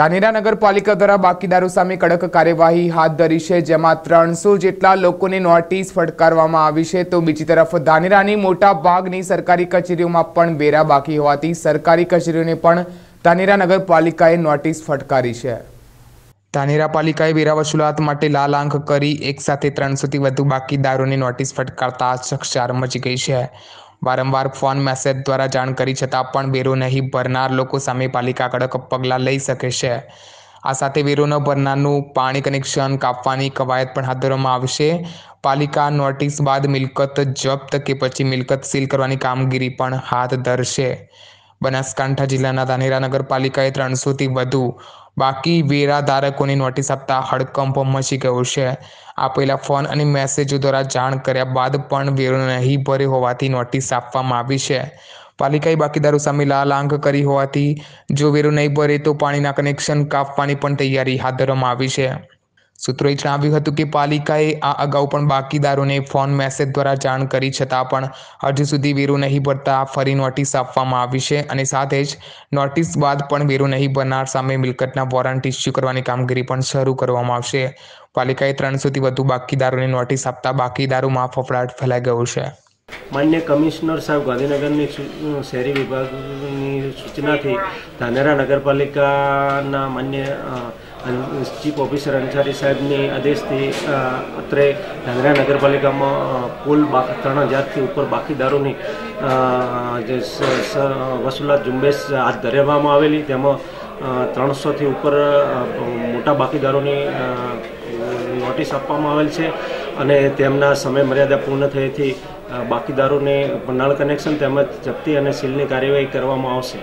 ધાનેરા નગરપાલિકા દ્વારા બાકીદારો સામે કડક કાર્યવાહી હાથ ધરી છે, જેમાં ત્રણસો જેટલા લોકોને નોટિસ ફટકારવામાં આવી છે. તો બીજી તરફ ધાનેરાની મોટા ભાગની સરકારી કચેરીઓમાં પણ વેરા બાકી હોવાથી સરકારી કચેરીઓને પણ ધાનેરા નગરપાલિકાએ નોટિસ ફટકારી છે. ધાનેરા પાલિકાએ વેરા વસૂલાત માટે લાલ આંખ કરી એકસાથે ત્રણસોથી વધુ બાકીદારોને નોટિસ ફટકારતા ચકચાર મચી ગઈ છે. વારંવાર ફોન મેસેજ દ્વારા જાણ કરી છતાં પણ વેરો નહીં, ભરનાર લોકો સામે પાલિકા કડક પગલાં લઈ શકે છે. આ સાથે વેરો ન ભરનારનું પાણી કનેક્શન કાપવાની કવાયત પણ હાથ ધરવામાં આવશે પાલિકા નોટિસ બાદ મિલકત જપ્ત કે પછી મિલકત સીલ કરવાની કામગીરી પણ હાથ ધરશે. બનાસકાંઠા જિલ્લાના ધાનેરા નગરપાલિકાએ ત્રણસોથી વધુ બાકી વેરા ધારકોની નોટિસ આપતા હડકંપ મચી ગયો છે. આપેલા ફોન અને મેસેજો દ્વારા જાણ કર્યા બાદ પણ વેરો નહીં ભરે હોવાથી નોટિસ આપવામાં આવી છે. પાલિકાએ બાકીદારો સામે લાલ આંખ કરી હોવાથી જો વેરો નહીં ભરે તો પાણીના કનેક્શન કાપવાની પણ તૈયારી હાથ ધરવામાં આવી છે. સૂત્રોએ જણાવ્યું હતું કે પાલિકાએ આ અગાઉ પણ બાકીદારોને ફોન મેસેજ દ્વારા જાણ કરી છતાં પણ હજુ સુધી વેરો નહીં ભરતા ફરી નોટિસ આપવામાં આવી છે અને સાથે જ નોટિસ બાદ પણ વેરો નહીં ભરનાર સામે મિલકતના વોરંટ ઇસ્યુ કરવાની કામગીરી પણ શરૂ કરવામાં આવશે. પાલિકાએ ત્રણસોથી વધુ બાકીદારોને નોટિસ આપતા બાકીદારોમાં ફફડાટ ફેલાઈ ગયો છે. માન્ય કમિશનર સાહેબ ગાંધીનગરની શહેરી વિભાગની સૂચનાથી ધાનેરા નગરપાલિકાના માન્ય ચીફ ઓફિસર અંસારી સાહેબની આદેશથી અત્રે ધાંગરા નગરપાલિકામાં કુલ ત્રણ હજારથી ઉપર બાકીદારોની જે વસૂલાત ઝુંબેશ હાથ ધરવામાં આવેલી, તેમાં ત્રણસોથી ઉપર મોટા બાકીદારોની નોટિસ આપવામાં આવેલ છે અને તેમના સમય મર્યાદા પૂર્ણ થયેથી બાકીદારોને નળ કનેક્શન તેમજ જપ્તી અને સીલની કાર્યવાહી કરવામાં આવશે.